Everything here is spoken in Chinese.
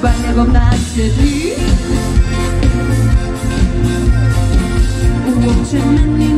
忘了那些你，我承认。